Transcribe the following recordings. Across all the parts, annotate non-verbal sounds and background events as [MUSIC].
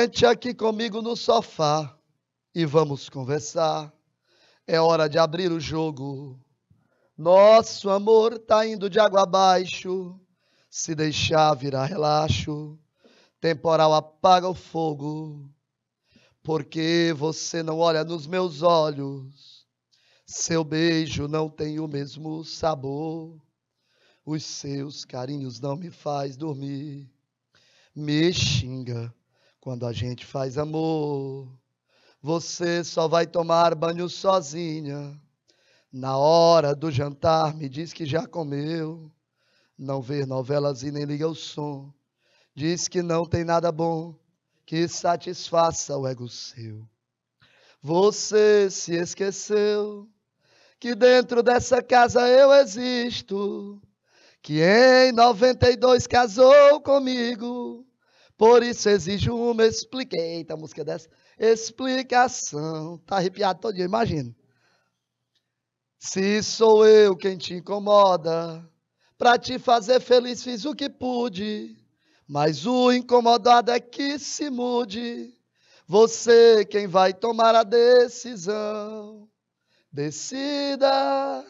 Sente aqui comigo no sofá e vamos conversar. É hora de abrir o jogo. Nosso amor tá indo de água abaixo. Se deixar virar relaxo, temporal apaga o fogo. Porque você não olha nos meus olhos. Seu beijo não tem o mesmo sabor. Os seus carinhos não me faz dormir. Me xinga quando a gente faz amor. Você só vai tomar banho sozinha. Na hora do jantar me diz que já comeu. Não vê novelas e nem liga o som. Diz que não tem nada bom que satisfaça o ego seu. Você se esqueceu que dentro dessa casa eu existo que em 92 casou comigo. Por isso exijo uma explicação. Eita, a música dessa. Explicação. Tá arrepiado todo dia, imagina. Se sou eu quem te incomoda, pra te fazer feliz fiz o que pude, mas o incomodado é que se mude. Você quem vai tomar a decisão. Decida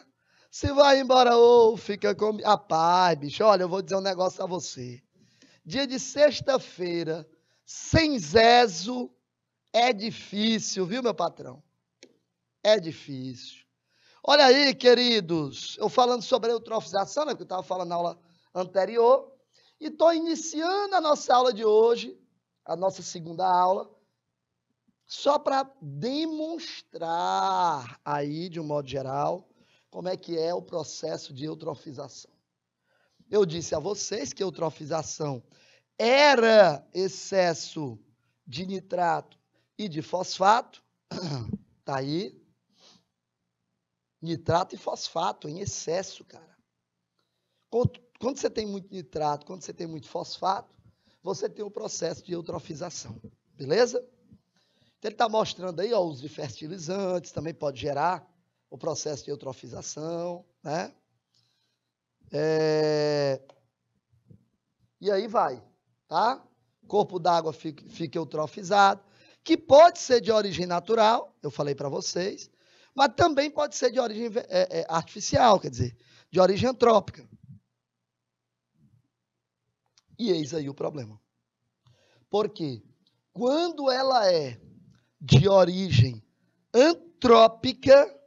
se vai embora ou fica comigo. Ah, pai, bicho, olha, eu vou dizer um negócio a você. Dia de sexta-feira, sem Zezo, é difícil, viu, meu patrão? É difícil. Olha aí, queridos, eu falando sobre a eutrofização, né, que eu estava falando na aula anterior, e estou iniciando a nossa aula de hoje, a nossa segunda aula, só para demonstrar aí, de um modo geral, como é que é o processo de eutrofização. Eu disse a vocês que eutrofização era excesso de nitrato e de fosfato. [COUGHS] Tá aí. Nitrato e fosfato em excesso, cara. Quando você tem muito nitrato, quando você tem muito fosfato, você tem o processo de eutrofização. Beleza? Então, ele está mostrando aí ó, os de fertilizantes, também pode gerar o processo de eutrofização, né? É... E aí vai, tá? Corpo d'água fica, fica eutrofizado, que pode ser de origem natural, eu falei para vocês, mas também pode ser de origem é, é, artificial, quer dizer, de origem antrópica. E eis aí o problema. Porque quando ela é de origem antrópica,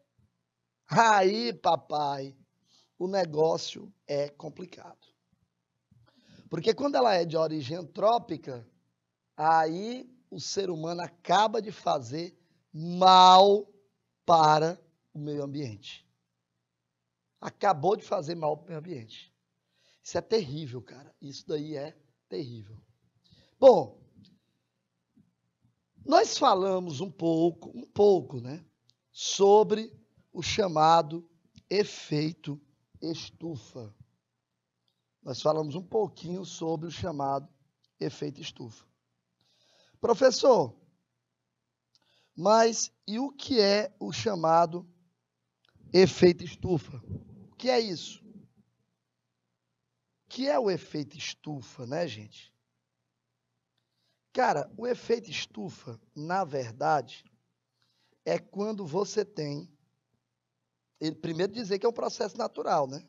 Aí, papai, o negócio é complicado. Porque quando ela é de origem antrópica, aí o ser humano acaba de fazer mal para o meio ambiente. Acabou de fazer mal para o meio ambiente. Isso é terrível, cara. Isso daí é terrível. Bom, nós falamos um pouco, um pouco, né, sobre o chamado efeito estufa. Nós falamos um pouquinho sobre o chamado efeito estufa. Professor, mas e o que é o chamado efeito estufa? O que é isso? O que é o efeito estufa, né, gente? Cara, o efeito estufa, na verdade, é quando você tem ele primeiro dizer que é um processo natural, né?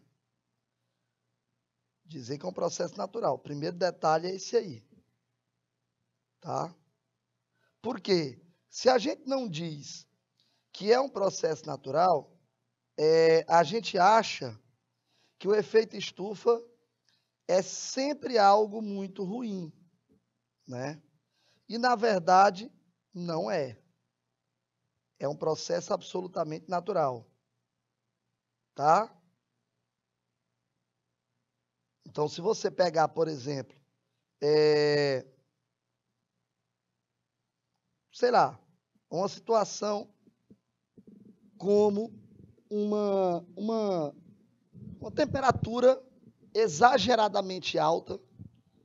Dizer que é um processo natural. O primeiro detalhe é esse aí. Tá? Porque se a gente não diz que é um processo natural, é, a gente acha que o efeito estufa é sempre algo muito ruim, né? E na verdade não é. É um processo absolutamente natural tá? Então, se você pegar, por exemplo, é, sei lá, uma situação como uma, uma, uma temperatura exageradamente alta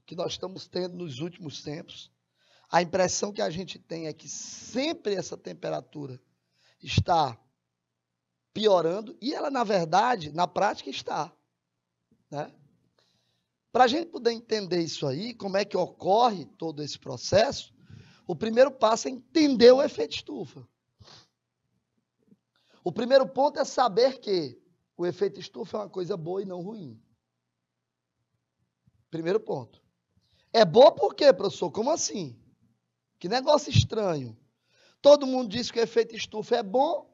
que nós estamos tendo nos últimos tempos. A impressão que a gente tem é que sempre essa temperatura está piorando, e ela, na verdade, na prática está. Né? Para a gente poder entender isso aí, como é que ocorre todo esse processo, O primeiro passo é entender o efeito estufa. O primeiro ponto é saber que o efeito estufa é uma coisa boa e não ruim. Primeiro ponto. É boa por quê, professor? Como assim? Que negócio estranho. Todo mundo diz que o efeito estufa é bom,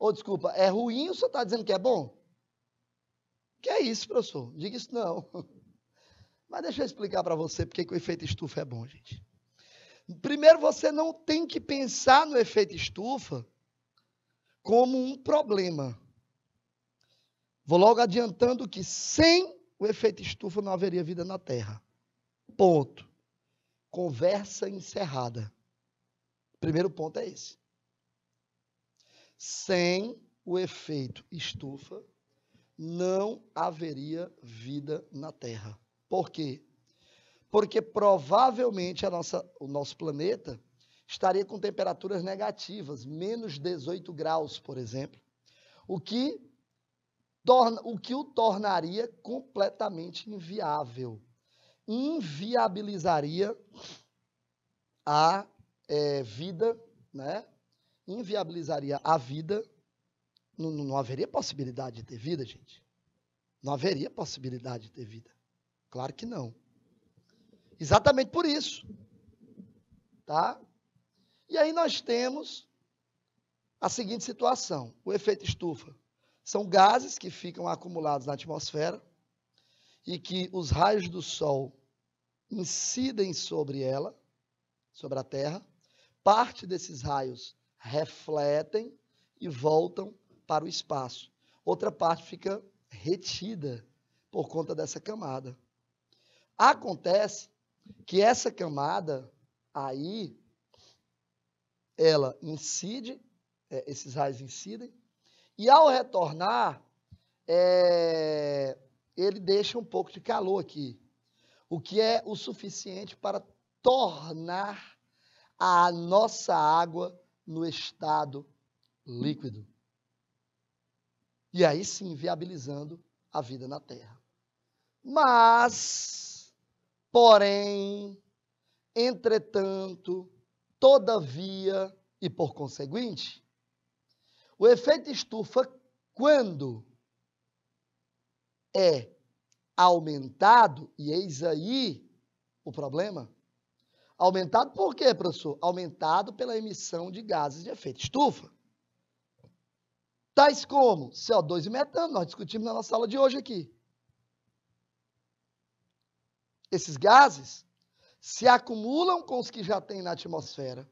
ou desculpa, é ruim, ou você está dizendo que é bom? Que é isso, professor? Diga isso não. [LAUGHS] Mas deixa eu explicar para você porque que o efeito estufa é bom, gente. Primeiro, você não tem que pensar no efeito estufa como um problema. Vou logo adiantando que sem o efeito estufa não haveria vida na Terra. Ponto. Conversa encerrada. Primeiro ponto é esse. Sem o efeito estufa, não haveria vida na Terra. Por quê? Porque provavelmente a nossa, o nosso planeta estaria com temperaturas negativas, menos 18 graus, por exemplo, o que, torna, o, que o tornaria completamente inviável. Inviabilizaria a é, vida, né? Inviabilizaria a vida. Não, não haveria possibilidade de ter vida, gente. Não haveria possibilidade de ter vida. Claro que não. Exatamente por isso. Tá? E aí nós temos a seguinte situação: o efeito estufa. São gases que ficam acumulados na atmosfera e que os raios do Sol incidem sobre ela, sobre a Terra. Parte desses raios refletem e voltam para o espaço. Outra parte fica retida por conta dessa camada. Acontece que essa camada aí, ela incide, é, esses raios incidem, e ao retornar, é, ele deixa um pouco de calor aqui, o que é o suficiente para tornar a nossa água no estado líquido. E aí sim, viabilizando a vida na Terra. Mas Porém, entretanto, todavia e por conseguinte, o efeito estufa, quando é aumentado, e eis aí o problema, aumentado por quê, professor? Aumentado pela emissão de gases de efeito estufa. Tais como CO2 e metano, nós discutimos na nossa aula de hoje aqui esses gases se acumulam com os que já tem na atmosfera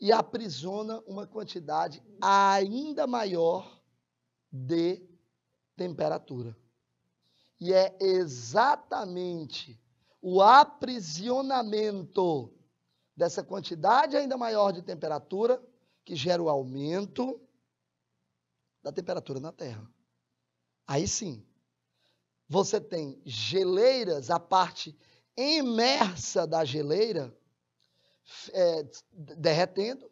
e aprisiona uma quantidade ainda maior de temperatura. E é exatamente o aprisionamento dessa quantidade ainda maior de temperatura que gera o aumento da temperatura na Terra. Aí sim, você tem geleiras, a parte imersa da geleira é, derretendo.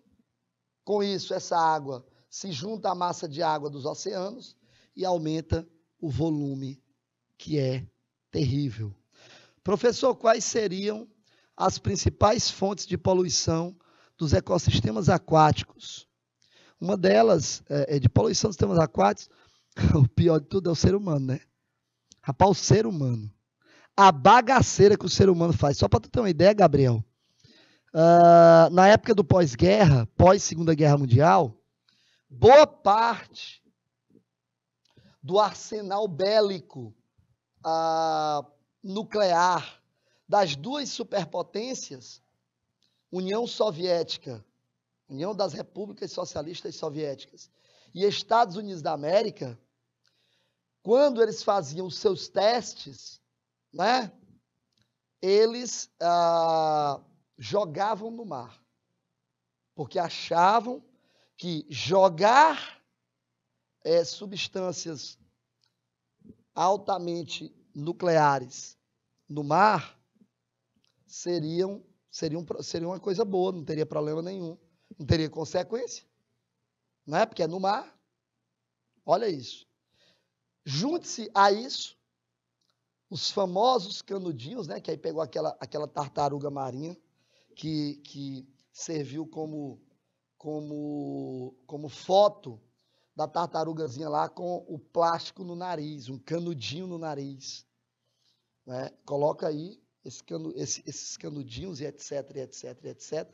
Com isso, essa água se junta à massa de água dos oceanos e aumenta o volume, que é terrível. Professor, quais seriam as principais fontes de poluição dos ecossistemas aquáticos? Uma delas é, é de poluição dos sistemas aquáticos, [LAUGHS] o pior de tudo é o ser humano, né? Rapaz, o ser humano. A bagaceira que o ser humano faz. Só para tu ter uma ideia, Gabriel. Uh, na época do pós-guerra, pós-segunda guerra mundial, boa parte do arsenal bélico uh, nuclear das duas superpotências, União Soviética, União das Repúblicas Socialistas Soviéticas e Estados Unidos da América, quando eles faziam seus testes, né, eles ah, jogavam no mar. Porque achavam que jogar é, substâncias altamente nucleares no mar seriam, seriam, seria uma coisa boa, não teria problema nenhum, não teria consequência. Não é? Porque é no mar. Olha isso. Junte-se a isso os famosos canudinhos, né, que aí pegou aquela, aquela tartaruga marinha, que, que serviu como, como, como foto da tartarugazinha lá com o plástico no nariz, um canudinho no nariz. Né? Coloca aí esse canu, esse, esses canudinhos e etc, etc, etc.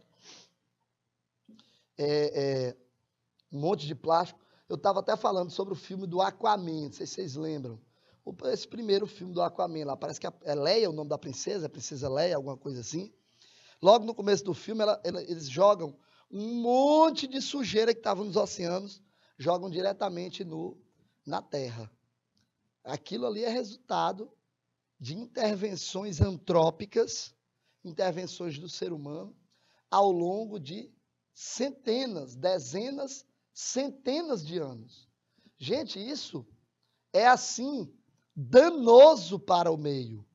É, é, um monte de plástico. Eu estava até falando sobre o filme do Aquaman, não sei se vocês lembram. Esse primeiro filme do Aquaman lá, parece que é Leia o nome da princesa, a princesa Leia, alguma coisa assim. Logo no começo do filme, ela, ela, eles jogam um monte de sujeira que estava nos oceanos, jogam diretamente no, na terra. Aquilo ali é resultado de intervenções antrópicas, intervenções do ser humano, ao longo de centenas, dezenas, centenas de anos. Gente, isso é assim danoso para o meio.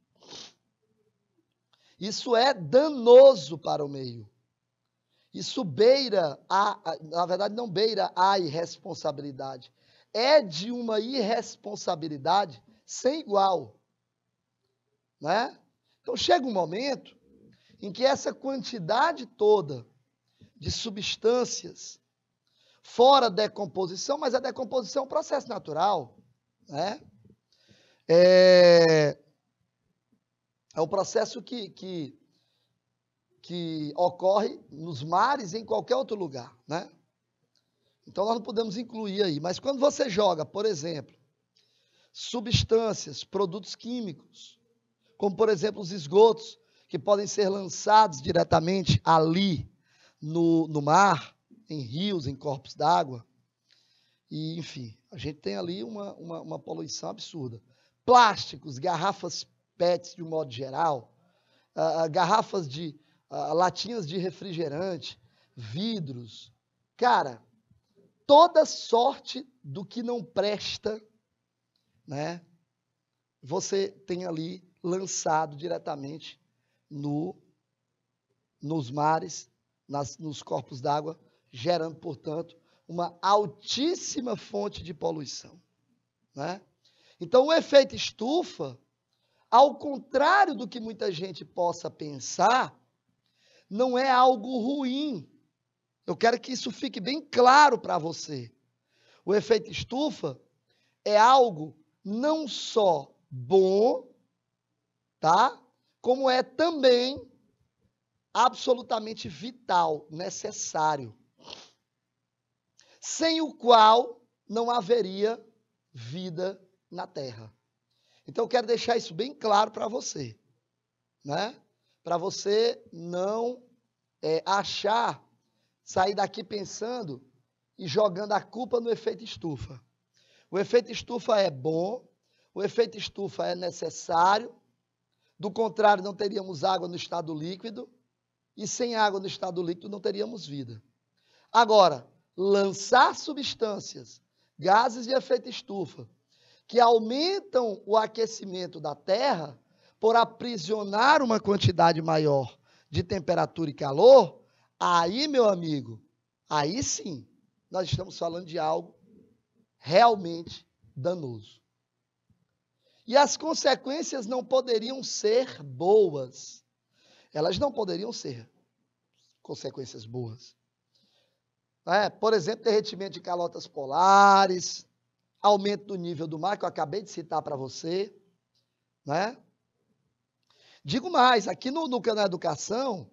Isso é danoso para o meio. Isso beira a, na verdade não beira a irresponsabilidade. É de uma irresponsabilidade sem igual. Né? Então chega um momento em que essa quantidade toda de substâncias fora decomposição, mas a decomposição é um processo natural, né? É, é um processo que, que, que ocorre nos mares em qualquer outro lugar, né? Então nós não podemos incluir aí. Mas quando você joga, por exemplo, substâncias, produtos químicos, como por exemplo os esgotos, que podem ser lançados diretamente ali no, no mar, em rios, em corpos d'água, e enfim, a gente tem ali uma, uma, uma poluição absurda. Plásticos, garrafas PETs de um modo geral, garrafas de latinhas de refrigerante, vidros. Cara, toda sorte do que não presta, né? Você tem ali lançado diretamente no, nos mares, nas, nos corpos d'água, gerando, portanto, uma altíssima fonte de poluição. Né? Então, o efeito estufa, ao contrário do que muita gente possa pensar, não é algo ruim. Eu quero que isso fique bem claro para você. O efeito estufa é algo não só bom, tá? Como é também absolutamente vital, necessário, sem o qual não haveria vida na Terra. Então eu quero deixar isso bem claro para você, né? Para você não é, achar, sair daqui pensando e jogando a culpa no efeito estufa. O efeito estufa é bom, o efeito estufa é necessário, do contrário, não teríamos água no estado líquido, e sem água no estado líquido não teríamos vida. Agora, lançar substâncias, gases de efeito estufa, que aumentam o aquecimento da Terra por aprisionar uma quantidade maior de temperatura e calor, aí, meu amigo, aí sim, nós estamos falando de algo realmente danoso. E as consequências não poderiam ser boas. Elas não poderiam ser consequências boas. É, por exemplo, derretimento de calotas polares, aumento do nível do mar, que eu acabei de citar para você. Né? Digo mais, aqui no, no canal Educação,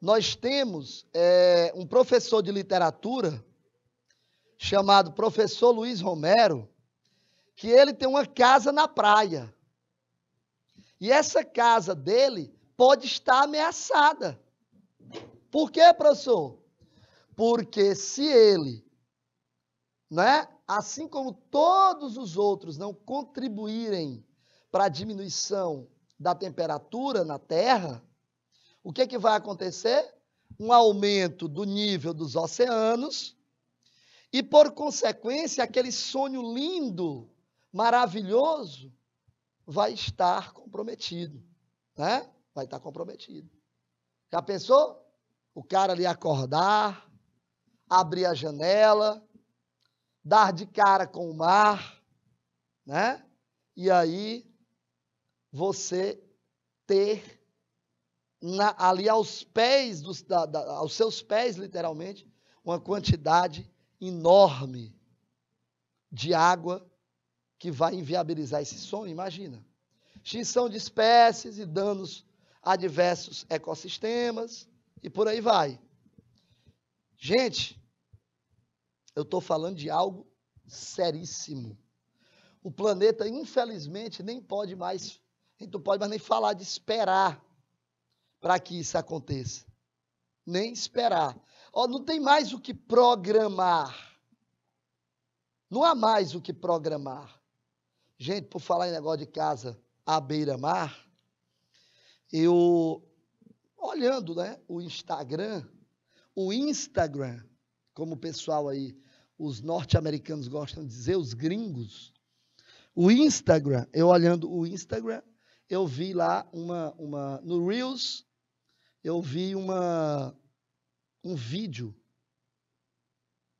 nós temos é, um professor de literatura chamado professor Luiz Romero, que ele tem uma casa na praia. E essa casa dele pode estar ameaçada. Por quê, professor? Porque se ele, né, assim como todos os outros, não contribuírem para a diminuição da temperatura na Terra, o que, que vai acontecer? Um aumento do nível dos oceanos e, por consequência, aquele sonho lindo maravilhoso vai estar comprometido, né? Vai estar comprometido. Já pensou? O cara ali acordar, abrir a janela, dar de cara com o mar, né? E aí você ter na, ali aos pés, dos, da, da, aos seus pés, literalmente, uma quantidade enorme de água que vai inviabilizar esse sonho, imagina. Extinção de espécies e danos a diversos ecossistemas e por aí vai. Gente, eu estou falando de algo seríssimo. O planeta, infelizmente, nem pode mais, não pode mais nem falar de esperar para que isso aconteça. Nem esperar. Ó, não tem mais o que programar. Não há mais o que programar. Gente, por falar em negócio de casa à beira-mar, eu, olhando né, o Instagram, o Instagram, como o pessoal aí, os norte-americanos gostam de dizer, os gringos, o Instagram, eu olhando o Instagram, eu vi lá uma, uma no Reels, eu vi uma, um vídeo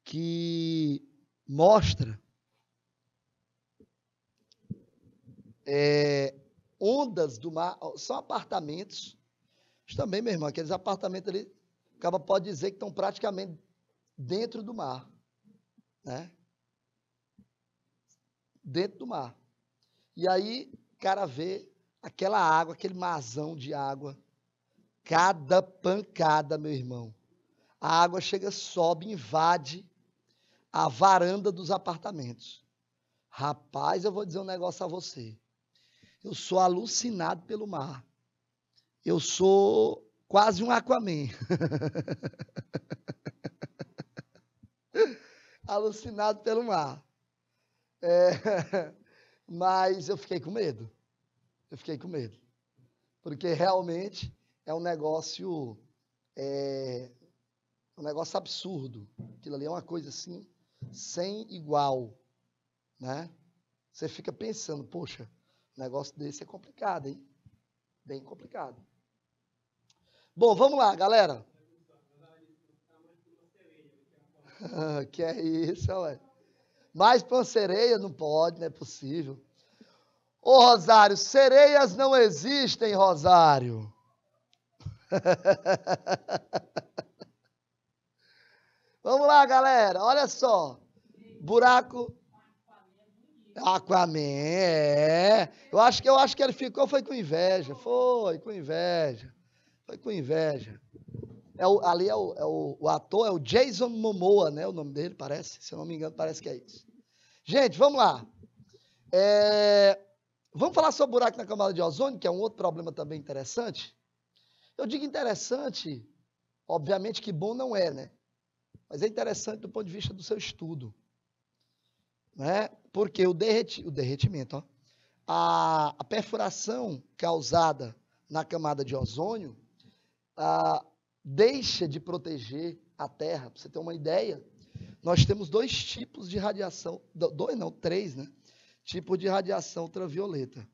que mostra é, ondas do mar, são apartamentos, também, meu irmão, aqueles apartamentos ali, acaba pode dizer que estão praticamente dentro do mar, né? Dentro do mar. E aí, o cara vê aquela água, aquele mazão de água, cada pancada, meu irmão. A água chega, sobe, invade a varanda dos apartamentos. Rapaz, eu vou dizer um negócio a você. Eu sou alucinado pelo mar. Eu sou quase um Aquaman. [LAUGHS] alucinado pelo mar. É, [LAUGHS] mas eu fiquei com medo. Eu fiquei com medo. Porque realmente é um negócio. É, um negócio absurdo. Aquilo ali é uma coisa assim, sem igual. Né? Você fica pensando, poxa, negócio desse é complicado, hein? Bem complicado. Bom, vamos lá, galera. [LAUGHS] que é isso, ué. Mais para uma sereia não pode, não é possível. Ô Rosário, sereias não existem, Rosário. [LAUGHS] Vamos lá, galera. Olha só. Buraco Aquaman, é. Eu acho que eu acho que ele ficou foi com inveja, foi com inveja, foi com inveja. É o, ali é, o, é o, o, ator é o Jason Momoa, né? O nome dele parece, se eu não me engano, parece que é isso. Gente, vamos lá. É, vamos falar sobre o buraco na camada de ozônio, que é um outro problema também interessante. Eu digo interessante, obviamente que bom não é, né? Mas é interessante do ponto de vista do seu estudo. Né? Porque o, derreti, o derretimento, ó, a, a, perfuração causada na camada de ozônio a, deixa de proteger a Terra. Para você ter uma ideia, nós temos dois tipos de radiação, dois não, três, né? Tipos de radiação ultravioleta: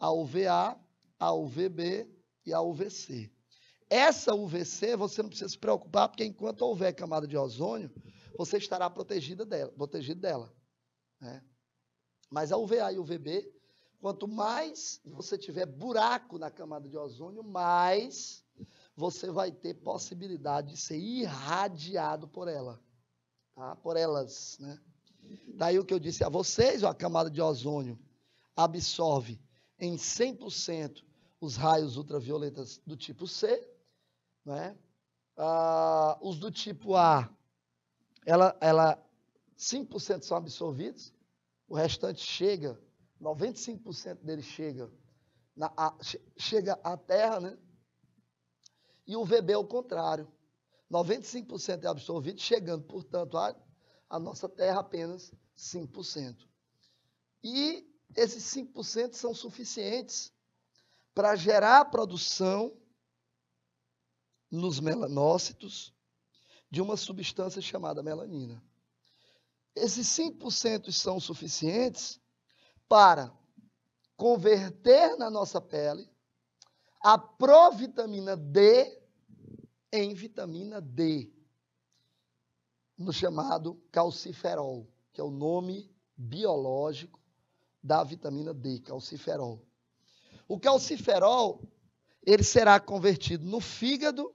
a UVA, a UVB e a UVC. Essa UVC você não precisa se preocupar, porque enquanto houver camada de ozônio, você estará protegida dela, protegido dela. Né? Mas a UVA e UVB, quanto mais você tiver buraco na camada de ozônio, mais você vai ter possibilidade de ser irradiado por ela, tá? por elas. Né? Daí o que eu disse a vocês, a camada de ozônio absorve em 100% os raios ultravioletas do tipo C, né? Ah, os do tipo A, ela, ela 5% são absorvidos, o restante chega, 95% deles chega, na, a, chega à Terra, né? E o VB é o contrário. 95% é absorvido, chegando, portanto, à, à nossa Terra apenas 5%. E esses 5% são suficientes para gerar a produção nos melanócitos de uma substância chamada melanina. Esses 5% são suficientes para converter na nossa pele a provitamina D em vitamina D, no chamado calciferol, que é o nome biológico da vitamina D, calciferol. O calciferol, ele será convertido no fígado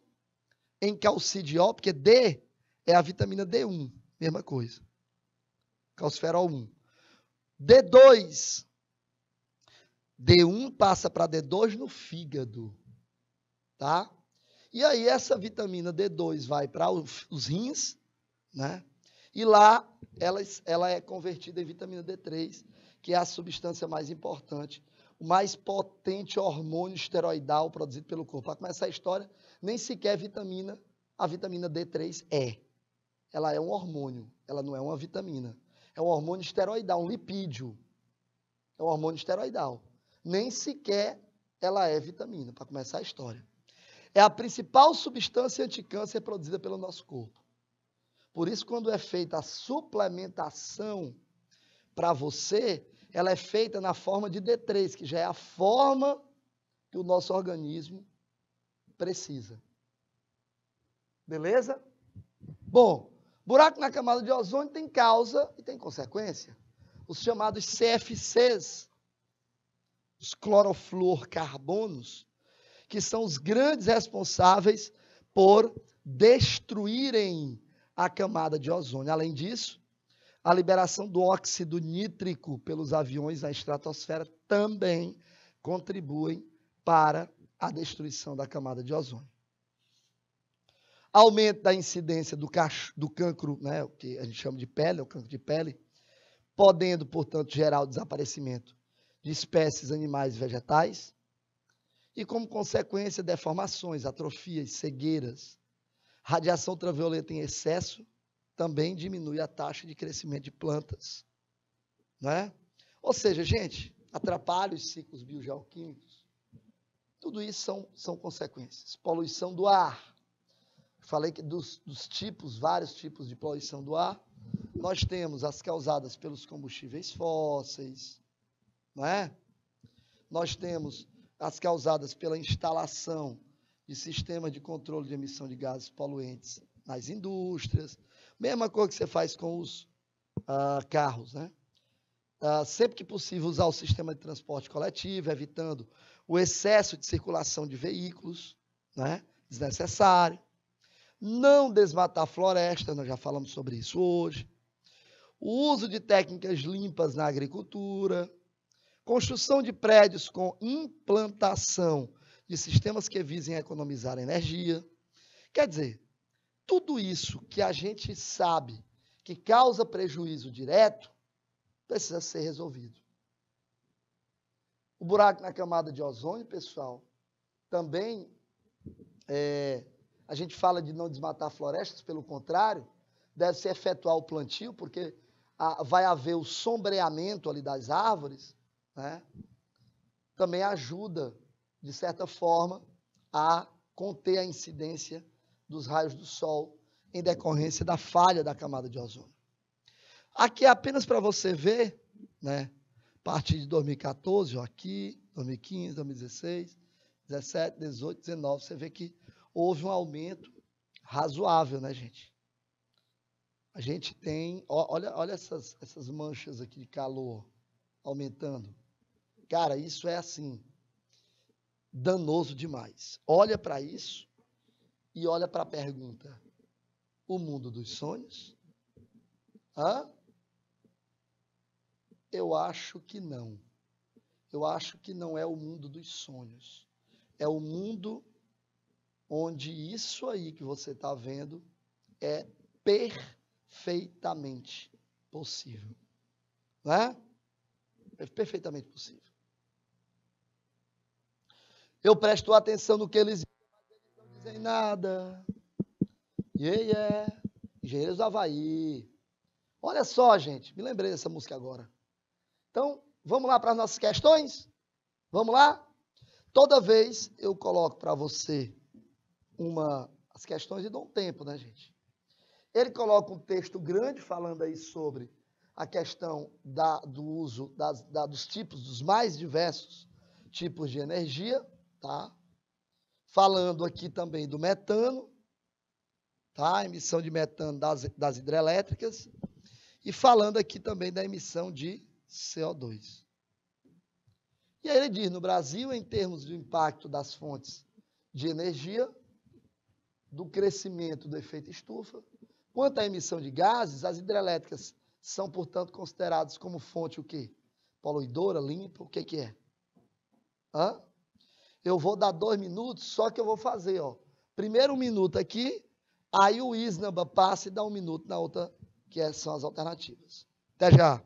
em calcidiol, porque D é a vitamina D1, mesma coisa. Calciferol 1. D2. D1 passa para D2 no fígado, tá? E aí essa vitamina D2 vai para os rins, né? E lá ela, ela é convertida em vitamina D3, que é a substância mais importante, o mais potente hormônio esteroidal produzido pelo corpo. Para começar a história, nem sequer vitamina, a vitamina D3 é. Ela é um hormônio, ela não é uma vitamina. É um hormônio esteroidal, um lipídio. É um hormônio esteroidal. Nem sequer ela é vitamina, para começar a história. É a principal substância anticâncer produzida pelo nosso corpo. Por isso, quando é feita a suplementação para você, ela é feita na forma de D3, que já é a forma que o nosso organismo precisa. Beleza? Bom, buraco na camada de ozônio tem causa e tem consequência. Os chamados CFCs, os clorofluorcarbonos, que são os grandes responsáveis por destruírem a camada de ozônio. Além disso, a liberação do óxido nítrico pelos aviões na estratosfera também contribuem para a destruição da camada de ozônio. Aumento da incidência do, do cancro, né, o que a gente chama de pele, o cancro de pele, podendo, portanto, gerar o desaparecimento de espécies animais e vegetais, e como consequência, deformações, atrofias, cegueiras, Radiação ultravioleta em excesso também diminui a taxa de crescimento de plantas. Né? Ou seja, gente, atrapalha os ciclos biogeoquímicos. Tudo isso são, são consequências. Poluição do ar. Falei que dos, dos tipos, vários tipos de poluição do ar. Nós temos as causadas pelos combustíveis fósseis, não é? Nós temos as causadas pela instalação de sistemas de controle de emissão de gases poluentes nas indústrias. Mesma coisa que você faz com os uh, carros, né? Uh, sempre que possível, usar o sistema de transporte coletivo, evitando o excesso de circulação de veículos, né? Desnecessário. Não desmatar floresta, nós já falamos sobre isso hoje. O uso de técnicas limpas na agricultura. Construção de prédios com implantação de sistemas que visem economizar energia. Quer dizer, tudo isso que a gente sabe que causa prejuízo direto precisa ser resolvido. O buraco na camada de ozônio, pessoal, também é, a gente fala de não desmatar florestas, pelo contrário, deve se efetuar o plantio, porque a, vai haver o sombreamento ali das árvores, né? também ajuda de certa forma, a conter a incidência dos raios do sol em decorrência da falha da camada de ozônio. Aqui é apenas para você ver, né? A partir de 2014, ó, aqui, 2015, 2016, 17, 18, 19, você vê que houve um aumento razoável, né, gente? A gente tem, ó, olha, olha essas, essas manchas aqui de calor aumentando. Cara, isso é assim, danoso demais. Olha para isso e olha para a pergunta: o mundo dos sonhos? Hã? Eu acho que não. Eu acho que não é o mundo dos sonhos. É o mundo onde isso aí que você está vendo é perfeitamente possível. Não é? Perfeitamente possível. Eu presto atenção no que eles dizem, não dizem nada. Yeah, yeah. Engenheiros do Havaí. Olha só, gente, me lembrei dessa música agora. Então, vamos lá para as nossas questões? Vamos lá? Toda vez eu coloco para você uma as questões e um tempo, né, gente? Ele coloca um texto grande falando aí sobre a questão da, do uso das, da, dos tipos, dos mais diversos tipos de energia tá? Falando aqui também do metano, tá? Emissão de metano das, das hidrelétricas e falando aqui também da emissão de CO2. E aí ele diz: no Brasil, em termos de impacto das fontes de energia, do crescimento do efeito estufa, quanto à emissão de gases, as hidrelétricas são, portanto, consideradas como fonte o quê? Poluidora, limpa, o que, que é? Hã? Eu vou dar dois minutos, só que eu vou fazer, ó. Primeiro um minuto aqui, aí o Isnaba passa e dá um minuto na outra, que é, são as alternativas. Até já.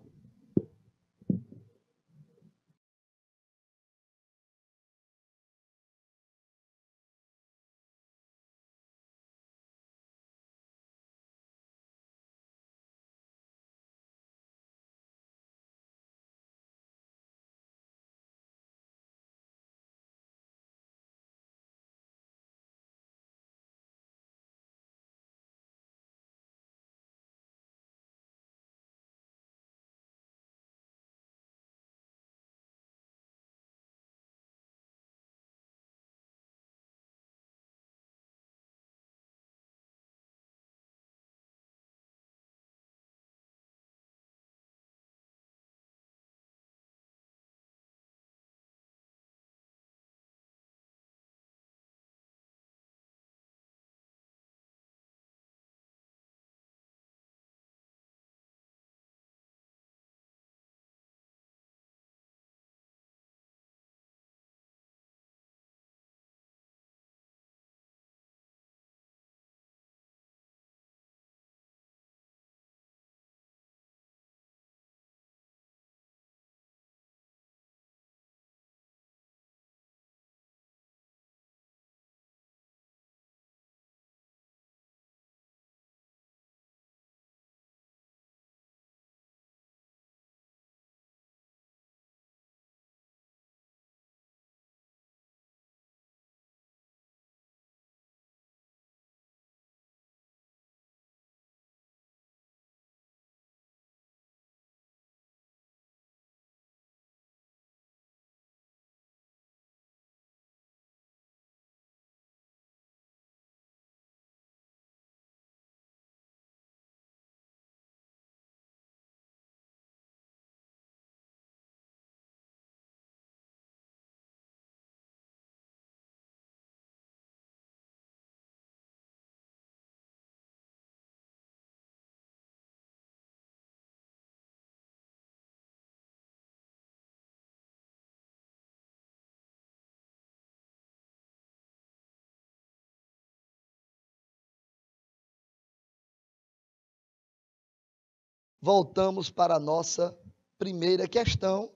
Voltamos para a nossa primeira questão.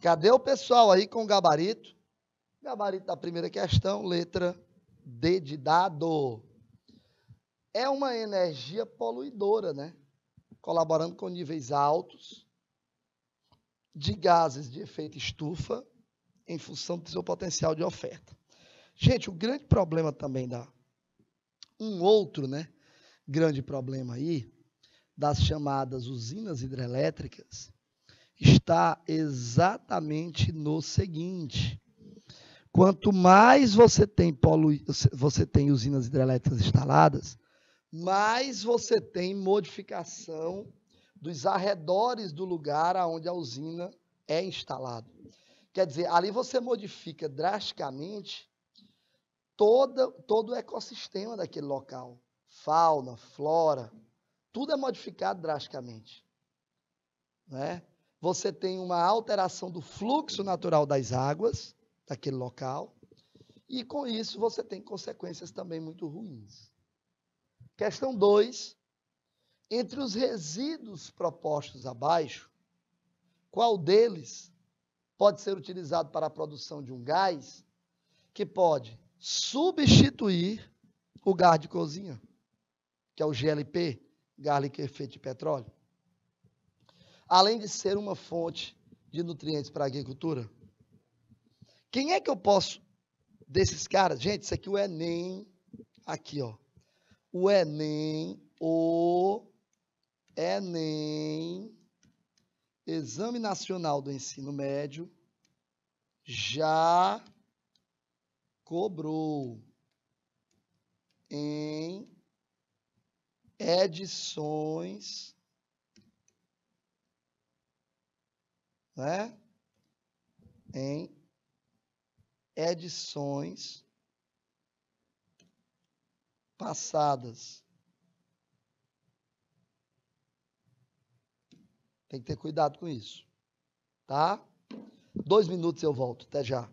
Cadê o pessoal aí com o gabarito? Gabarito da primeira questão, letra D de dado. É uma energia poluidora, né? Colaborando com níveis altos de gases de efeito estufa em função do seu potencial de oferta. Gente, o grande problema também dá um outro, né? Grande problema aí das chamadas usinas hidrelétricas está exatamente no seguinte: quanto mais você tem, polu... você tem usinas hidrelétricas instaladas, mais você tem modificação dos arredores do lugar onde a usina é instalada. Quer dizer, ali você modifica drasticamente toda, todo o ecossistema daquele local. Fauna, flora, tudo é modificado drasticamente. Né? Você tem uma alteração do fluxo natural das águas daquele local, e com isso você tem consequências também muito ruins. Questão 2. Entre os resíduos propostos abaixo, qual deles pode ser utilizado para a produção de um gás que pode substituir o gás de cozinha, que é o GLP, garlic efeito de petróleo? Além de ser uma fonte de nutrientes para a agricultura. Quem é que eu posso, desses caras, gente, isso aqui o Enem, aqui ó, o Enem, o Enem, Exame Nacional do Ensino Médio, já cobrou em edições, né? Em edições passadas. Tem que ter cuidado com isso. Tá? Dois minutos eu volto. Até já.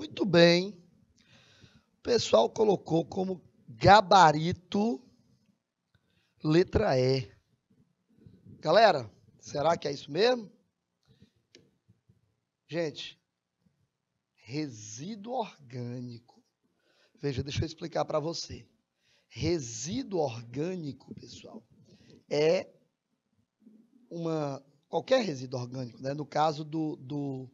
Muito bem. O pessoal colocou como gabarito letra E. Galera, será que é isso mesmo? Gente, resíduo orgânico. Veja, deixa eu explicar para você. Resíduo orgânico, pessoal, é uma qualquer resíduo orgânico, né? No caso do, do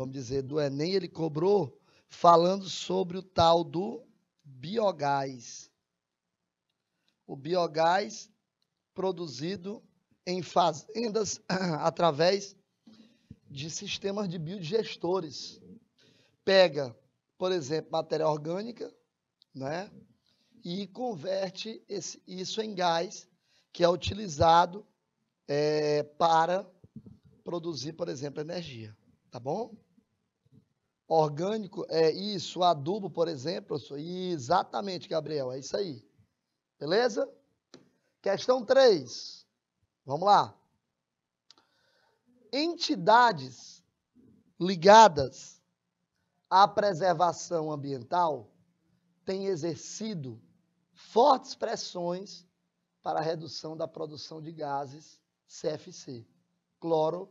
vamos dizer, do Enem, ele cobrou falando sobre o tal do biogás. O biogás produzido em fazendas [COUGHS] através de sistemas de biodigestores. Pega, por exemplo, matéria orgânica, né? E converte esse, isso em gás que é utilizado é, para produzir, por exemplo, energia. Tá bom? Orgânico é isso, adubo, por exemplo. Exatamente, Gabriel, é isso aí. Beleza? Questão 3. Vamos lá. Entidades ligadas à preservação ambiental têm exercido fortes pressões para a redução da produção de gases CFC, cloro,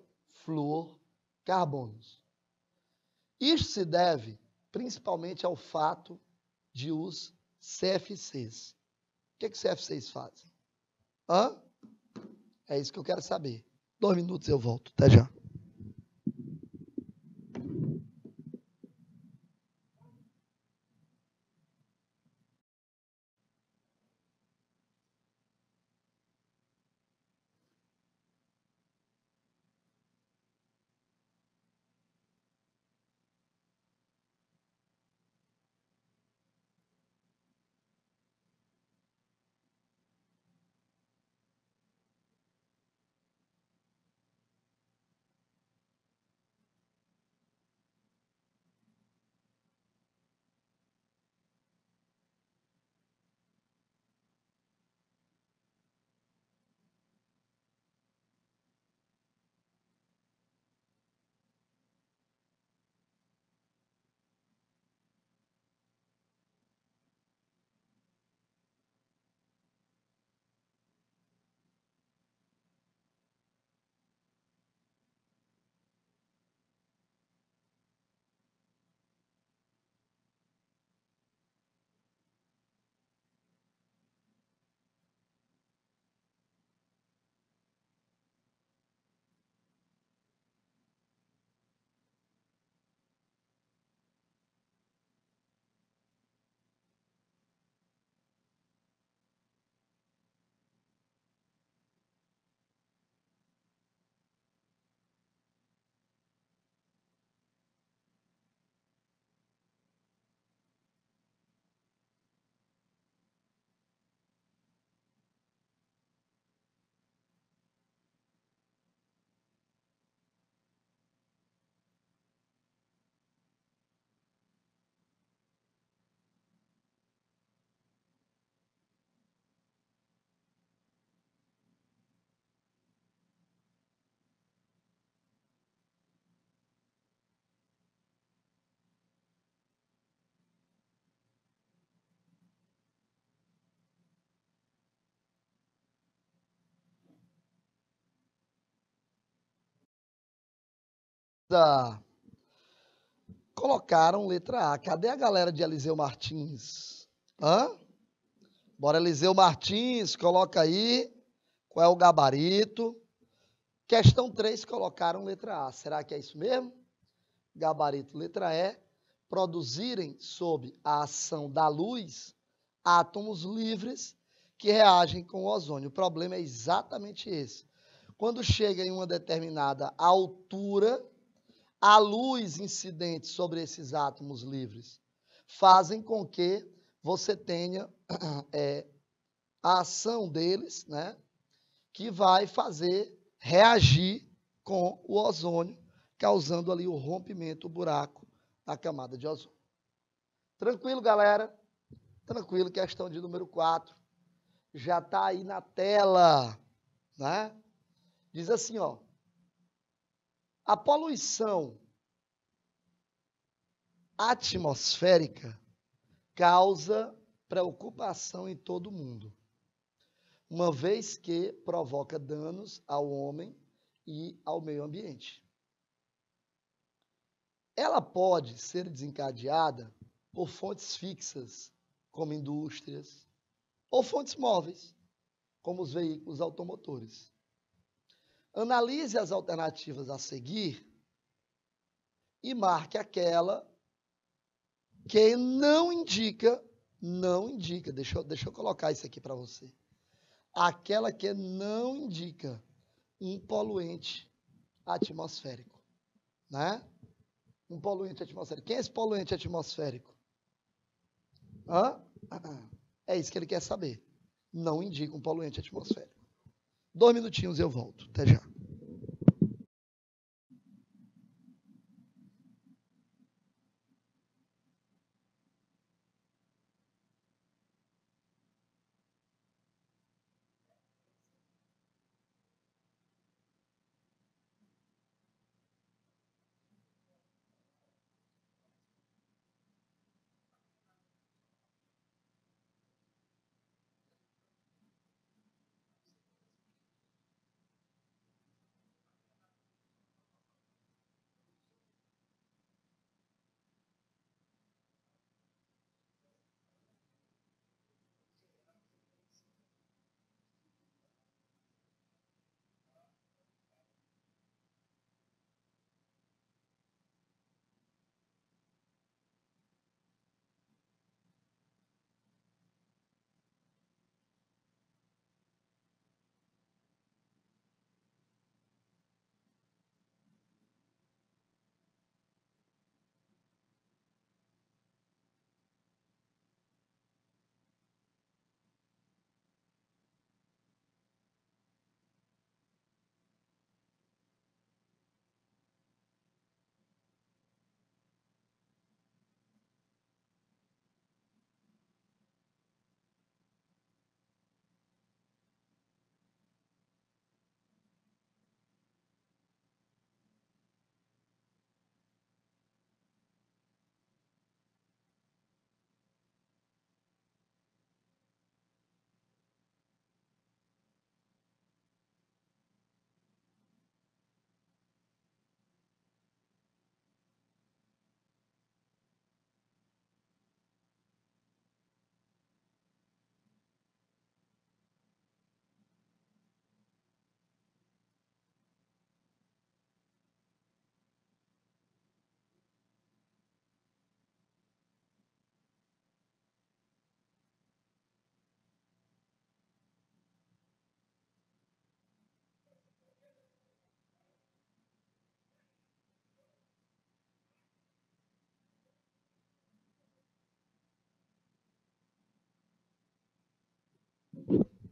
carbonos. Isto se deve principalmente ao fato de os CFCs. O que, é que CFCs fazem? Hã? É isso que eu quero saber. Dois minutos eu volto. Até já. Colocaram letra A. Cadê a galera de Eliseu Martins? Hã? Bora, Eliseu Martins, coloca aí. Qual é o gabarito? Questão 3, colocaram letra A. Será que é isso mesmo? Gabarito, letra E. Produzirem, sob a ação da luz, átomos livres que reagem com o ozônio. O problema é exatamente esse. Quando chega em uma determinada altura, a luz incidente sobre esses átomos livres fazem com que você tenha [CLEARS THROAT] é, a ação deles, né, que vai fazer reagir com o ozônio, causando ali o rompimento, o buraco na camada de ozônio. Tranquilo, galera? Tranquilo, questão de número 4. Já está aí na tela, né? Diz assim, ó. A poluição atmosférica causa preocupação em todo mundo, uma vez que provoca danos ao homem e ao meio ambiente. Ela pode ser desencadeada por fontes fixas, como indústrias, ou fontes móveis, como os veículos automotores. Analise as alternativas a seguir e marque aquela que não indica, não indica, deixa eu, deixa eu colocar isso aqui para você. Aquela que não indica um poluente atmosférico, né? Um poluente atmosférico. Quem é esse poluente atmosférico? Hã? [CLEARS THROAT] É isso que ele quer saber. Não indica um poluente atmosférico. Dois minutinhos eu volto. Até já.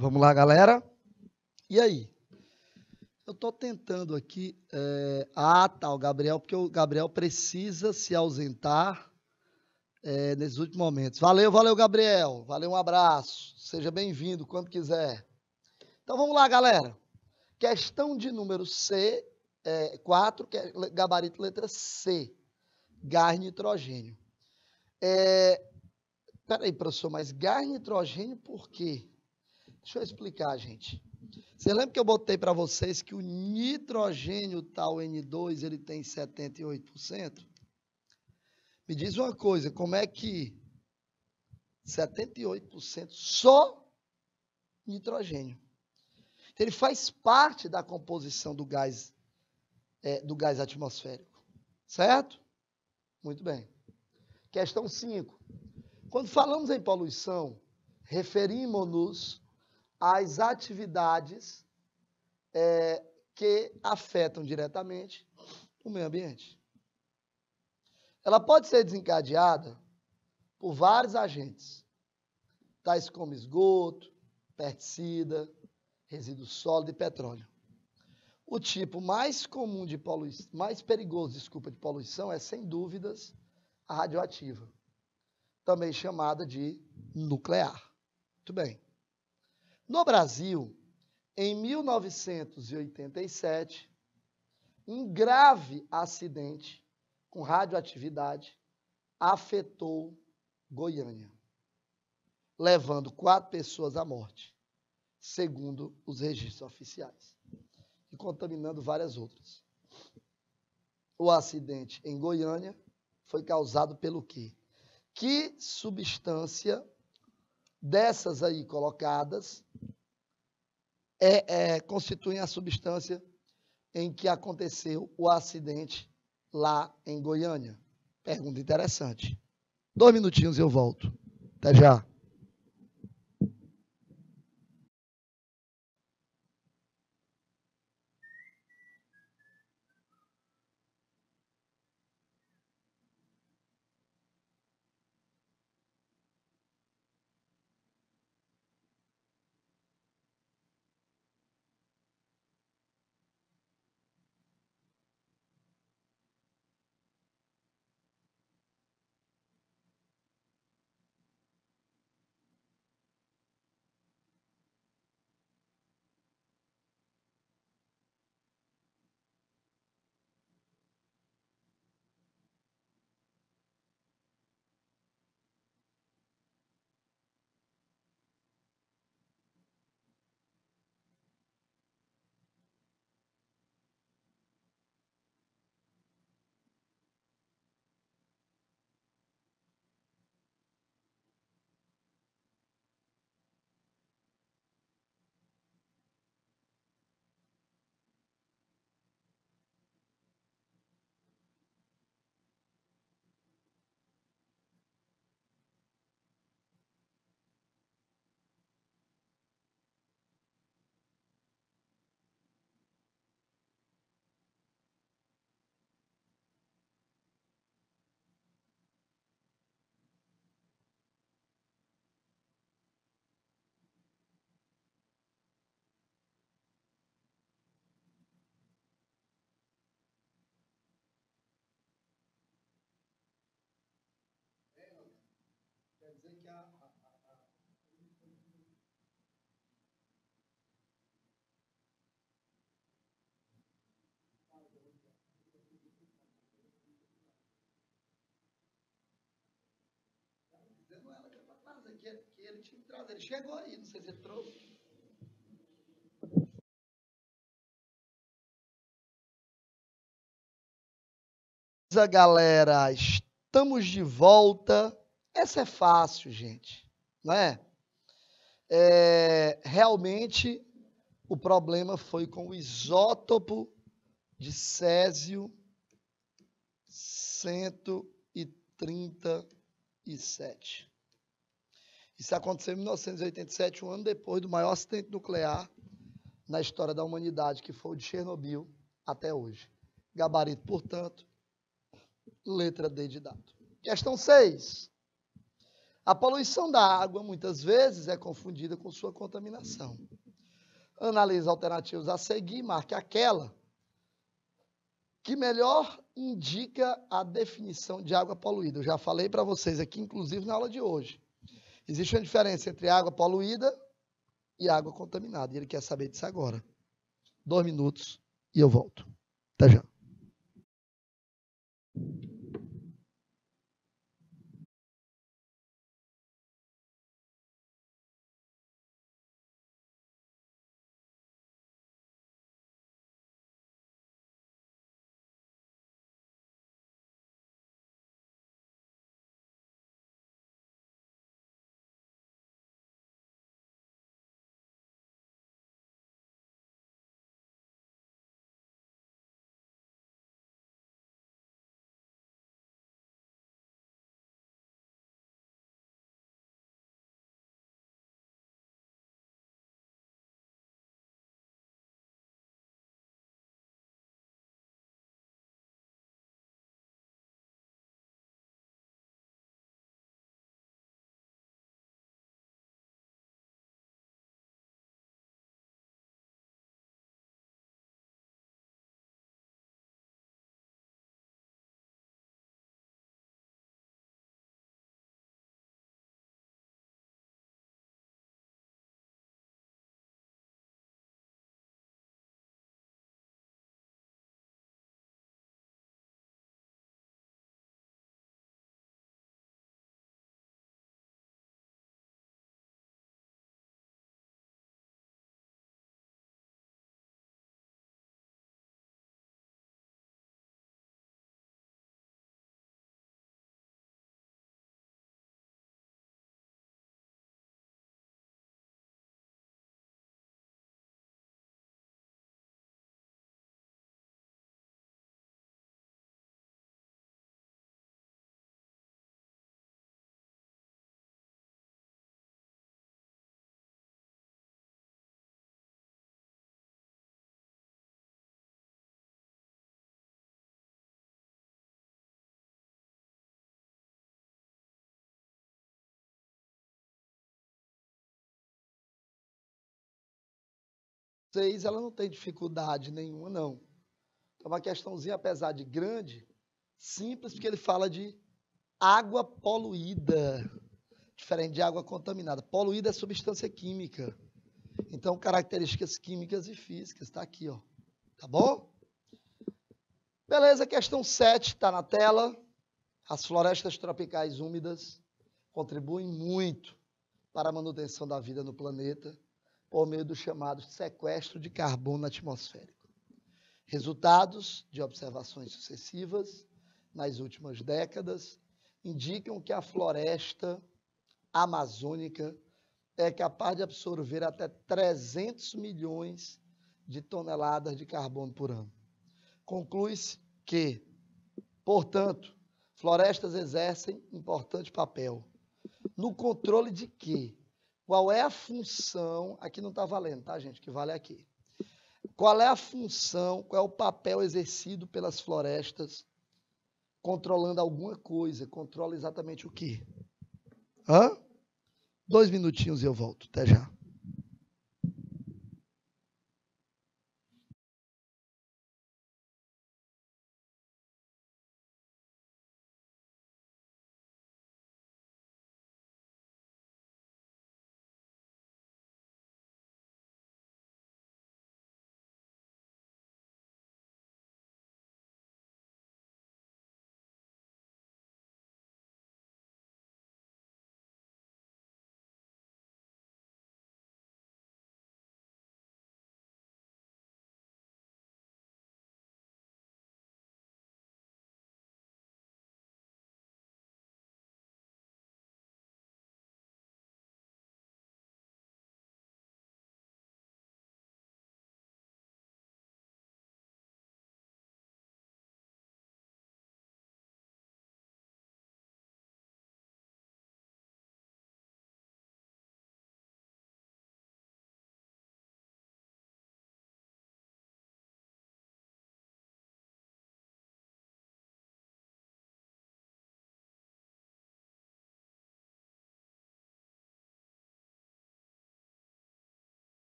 Vamos lá, galera? E aí? Eu estou tentando aqui. É... Ah, tá, o Gabriel, porque o Gabriel precisa se ausentar é, nesses últimos momentos. Valeu, valeu, Gabriel. Valeu, um abraço. Seja bem-vindo quando quiser. Então vamos lá, galera. Questão de número C, é, 4, que é gabarito letra C. Gás nitrogênio. É, peraí, professor, mas gás nitrogênio por quê? Deixa eu explicar, gente. Você lembra que eu botei para vocês que o nitrogênio tal N2 ele tem 78%? Me diz uma coisa, como é que 78% só nitrogênio? Então, ele faz parte da composição do gás é, do gás atmosférico, certo? Muito bem. Questão 5. Quando falamos em poluição, referimos-nos às atividades é, que afetam diretamente o meio ambiente. Ela pode ser desencadeada por vários agentes, tais como esgoto, pesticida, resíduo sólido e petróleo. O tipo mais comum de poluição, mais perigoso, desculpa, de poluição é sem dúvidas a radioativa, também chamada de nuclear. Muito bem. No Brasil, em 1987, um grave acidente com radioatividade afetou Goiânia, levando quatro pessoas à morte, segundo os registros oficiais, e contaminando várias outras. O acidente em Goiânia foi causado pelo quê? Que substância dessas aí colocadas é, é, constituem a substância em que aconteceu o acidente lá em Goiânia? Pergunta interessante. Dois minutinhos e eu volto. Até já. Quer dizer que a, a, a. Dizendo ela que é para trazer, que, ele tinha trazer. Ele chegou aí, não sei se ele trouxe. Galera, estamos de volta essa é fácil, gente, não é? é? Realmente, o problema foi com o isótopo de Césio 137. Isso aconteceu em 1987, um ano depois do maior acidente nuclear na história da humanidade, que foi o de Chernobyl, até hoje. Gabarito, portanto, letra D de dado. Questão 6. A poluição da água, muitas vezes, é confundida com sua contaminação. Analise alternativas a seguir, marque aquela que melhor indica a definição de água poluída. Eu já falei para vocês aqui, inclusive na aula de hoje. Existe uma diferença entre água poluída e água contaminada. E ele quer saber disso agora. Dois minutos e eu volto. Até já. 6, ela não tem dificuldade nenhuma, não. É uma questãozinha, apesar de grande, simples, porque ele fala de água poluída, diferente de água contaminada. Poluída é substância química. Então, características químicas e físicas, está aqui, ó. Tá bom? Beleza, questão 7 está na tela. As florestas tropicais úmidas contribuem muito para a manutenção da vida no planeta por meio do chamado sequestro de carbono atmosférico. Resultados de observações sucessivas nas últimas décadas indicam que a floresta amazônica é capaz de absorver até 300 milhões de toneladas de carbono por ano. Conclui-se que, portanto, florestas exercem importante papel no controle de quê? Qual é a função? Aqui não está valendo, tá, gente? Que vale aqui. Qual é a função, qual é o papel exercido pelas florestas controlando alguma coisa? Controla exatamente o quê? Hã? Dois minutinhos e eu volto. Até já.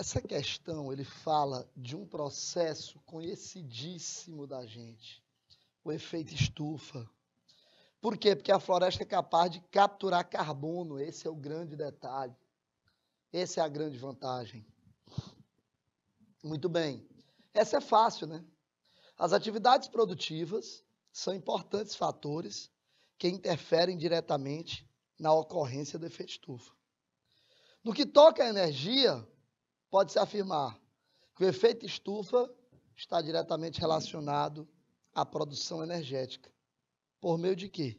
Essa questão, ele fala de um processo conhecidíssimo da gente, o efeito estufa. Por quê? Porque a floresta é capaz de capturar carbono, esse é o grande detalhe. Essa é a grande vantagem. Muito bem. Essa é fácil, né? As atividades produtivas são importantes fatores que interferem diretamente na ocorrência do efeito estufa. No que toca à energia, pode-se afirmar que o efeito estufa está diretamente relacionado à produção energética. Por meio de quê?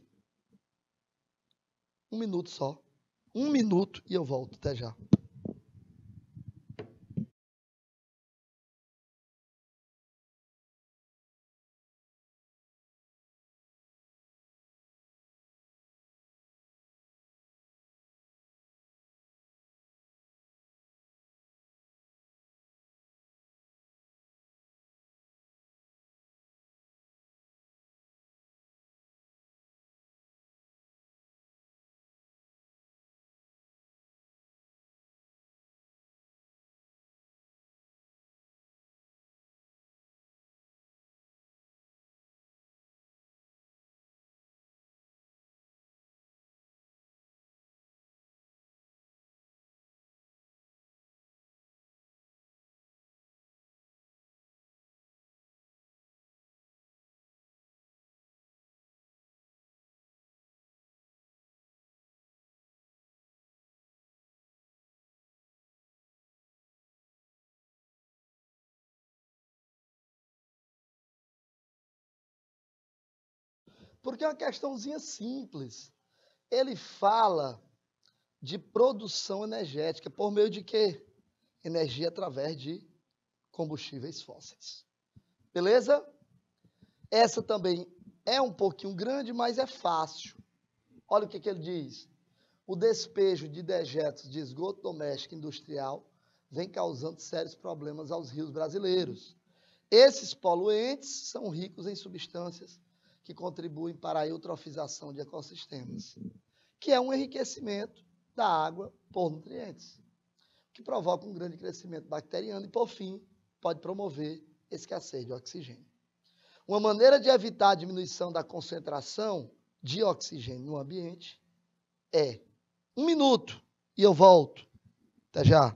Um minuto só. Um minuto e eu volto. Até já. Porque é uma questãozinha simples. Ele fala de produção energética por meio de quê? Energia através de combustíveis fósseis. Beleza? Essa também é um pouquinho grande, mas é fácil. Olha o que, que ele diz. O despejo de dejetos de esgoto doméstico industrial vem causando sérios problemas aos rios brasileiros. Esses poluentes são ricos em substâncias que contribuem para a eutrofização de ecossistemas, que é um enriquecimento da água por nutrientes, que provoca um grande crescimento bacteriano e, por fim, pode promover escassez de oxigênio. Uma maneira de evitar a diminuição da concentração de oxigênio no ambiente é um minuto e eu volto. Até já.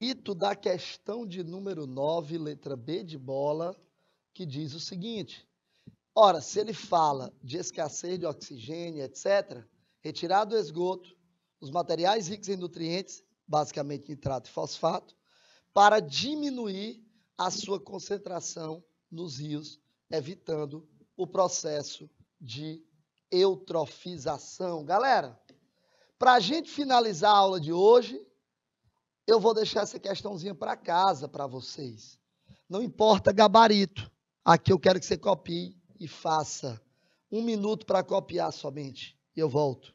Ito da questão de número 9, letra B de bola, que diz o seguinte: Ora, se ele fala de escassez de oxigênio, etc., retirar do esgoto os materiais ricos em nutrientes, basicamente nitrato e fosfato, para diminuir a sua concentração nos rios, evitando o processo de eutrofização. Galera, para a gente finalizar a aula de hoje, eu vou deixar essa questãozinha para casa para vocês. Não importa gabarito. Aqui eu quero que você copie e faça. Um minuto para copiar somente. Eu volto.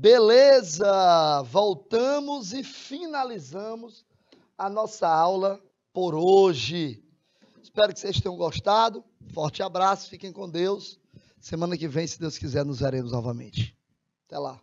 Beleza! Voltamos e finalizamos a nossa aula por hoje. Espero que vocês tenham gostado. Forte abraço, fiquem com Deus. Semana que vem, se Deus quiser, nos veremos novamente. Até lá.